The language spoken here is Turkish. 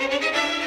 Música